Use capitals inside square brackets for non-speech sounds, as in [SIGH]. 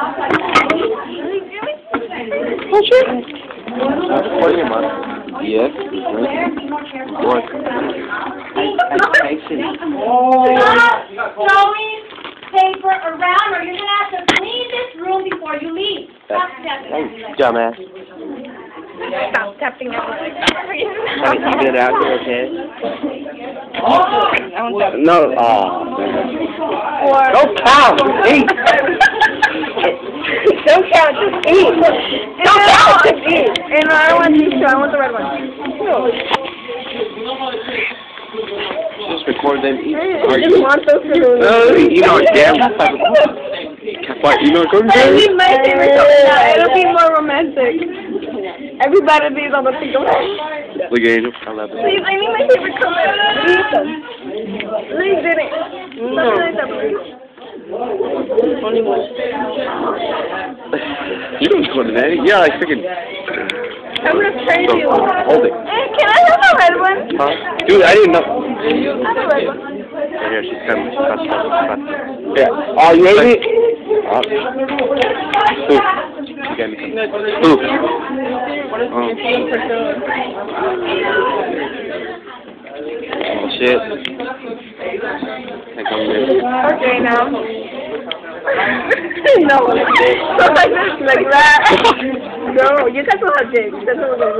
Oh up. Yes. What? Stop throwing paper around or you're gonna have to clean this room before you leave. Stop stepping. Dumbass. Stop tapping out Trying to keep it out there, okay? No. Uh, Aw. Or Don't count. Eight. don't count, just eat. Don't count, just eat. And I don't want these two. I want the red one. Just record them eat. I just want those two. No, you know damn. What? You know what going I need my favorite color. It'll be more romantic. Everybody needs all the pink color. Look at Angel. I love it. Please, I need my favorite color. Please didn't. No. Only one. You don't go to that. Yeah, I freaking. I'm gonna trade So, you. hold it. Can I have a red one? Huh? Dude, I didn't know. I have a red one. Right here, she's coming. She's. Yeah. Oh, you ate it? Oh. Who? You me some. Who? Oh. Oh, shit. I come here. Okay, now. [LAUGHS] no. Like like that. [LAUGHS] No, you guys will have we're